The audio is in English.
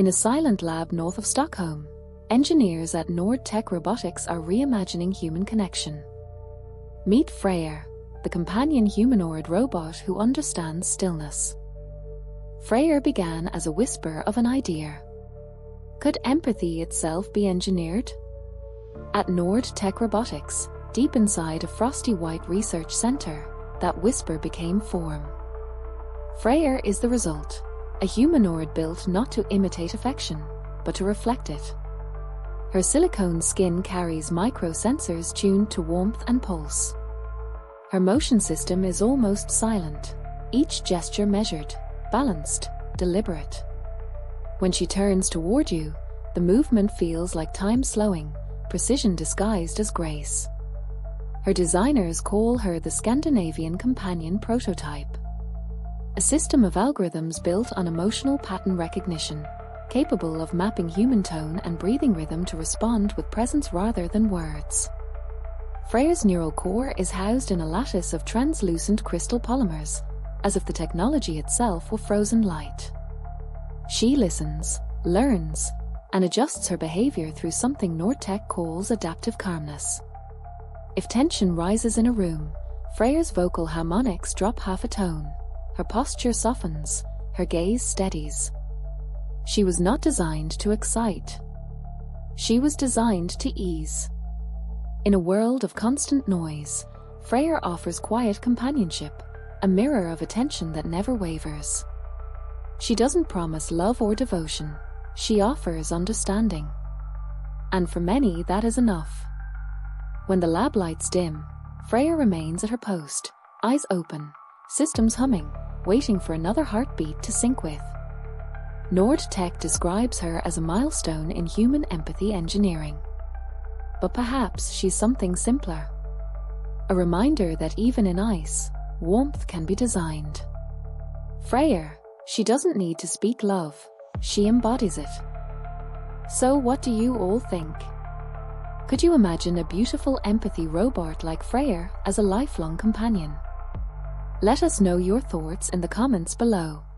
In a silent lab north of Stockholm, engineers at NørTek Robotics are reimagining human connection. Meet Freya, the companion humanoid robot who understands stillness. Freya began as a whisper of an idea. Could empathy itself be engineered? At NørTek Robotics, deep inside a frosty white research center, that whisper became form. Freya is the result, a humanoid built not to imitate affection, but to reflect it. Her silicone skin carries microsensors tuned to warmth and pulse. Her motion system is almost silent, each gesture measured, balanced, deliberate. When she turns toward you, the movement feels like time slowing, precision disguised as grace. Her designers call her the Scandinavian companion prototype. A system of algorithms built on emotional pattern recognition, capable of mapping human tone and breathing rhythm to respond with presence rather than words. Freya's neural core is housed in a lattice of translucent crystal polymers, as if the technology itself were frozen light. She listens, learns, and adjusts her behavior through something NørTek calls adaptive calmness. If tension rises in a room, Freya's vocal harmonics drop half a tone, her posture softens, her gaze steadies. She was not designed to excite. She was designed to ease. In a world of constant noise, Freya offers quiet companionship, a mirror of attention that never wavers. She doesn't promise love or devotion, she offers understanding. And for many, that is enough. When the lab lights dim, Freya remains at her post, eyes open, systems humming, waiting for another heartbeat to sync with. NørTek describes her as a milestone in human empathy engineering. But perhaps she's something simpler. A reminder that even in ice, warmth can be designed. Freya, she doesn't need to speak love, she embodies it. So what do you all think? Could you imagine a beautiful empathy robot like Freya as a lifelong companion? Let us know your thoughts in the comments below.